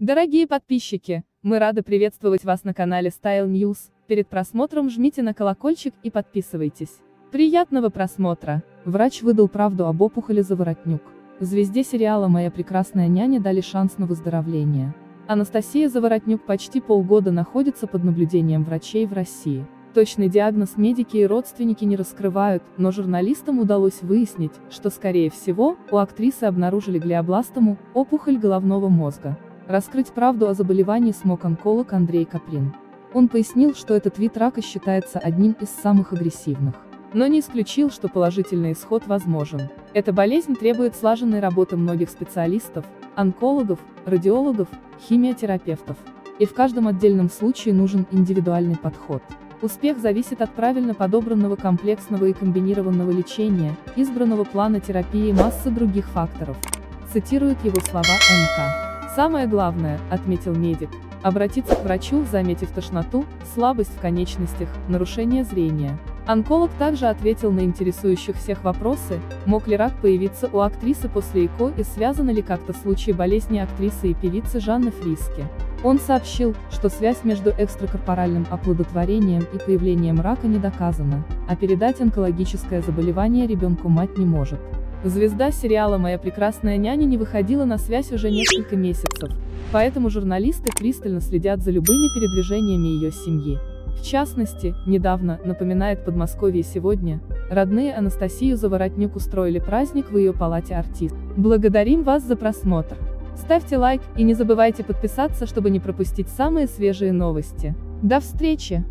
Дорогие подписчики, мы рады приветствовать вас на канале Style News. Перед просмотром жмите на колокольчик и подписывайтесь. Приятного просмотра! Врач выдал правду об опухоли Заворотнюк. Звезде сериала «Моя прекрасная няня» дали шанс на выздоровление. Анастасия Заворотнюк почти полгода находится под наблюдением врачей в России. Точный диагноз медики и родственники не раскрывают, но журналистам удалось выяснить, что скорее всего, у актрисы обнаружили глиобластому, опухоль головного мозга. Раскрыть правду о заболевании смог онколог Андрей Каприн. Он пояснил, что этот вид рака считается одним из самых агрессивных. Но не исключил, что положительный исход возможен. Эта болезнь требует слаженной работы многих специалистов, онкологов, радиологов, химиотерапевтов. И в каждом отдельном случае нужен индивидуальный подход. Успех зависит от правильно подобранного комплексного и комбинированного лечения, избранного плана терапии и массы других факторов. Цитирует его слова МК. Самое главное, отметил медик, обратиться к врачу, заметив тошноту, слабость в конечностях, нарушение зрения. Онколог также ответил на интересующих всех вопросы, мог ли рак появиться у актрисы после ЭКО и связаны ли как-то случаи болезни актрисы и певицы Жанны Фриске. Он сообщил, что связь между экстракорпоральным оплодотворением и появлением рака не доказана, а передать онкологическое заболевание ребенку мать не может. Звезда сериала «Моя прекрасная няня» не выходила на связь уже несколько месяцев, поэтому журналисты пристально следят за любыми передвижениями ее семьи. В частности, недавно, напоминает Подмосковье сегодня, родные Анастасию Заворотнюк устроили праздник в ее палате артист. Благодарим вас за просмотр. Ставьте лайк и не забывайте подписаться, чтобы не пропустить самые свежие новости. До встречи!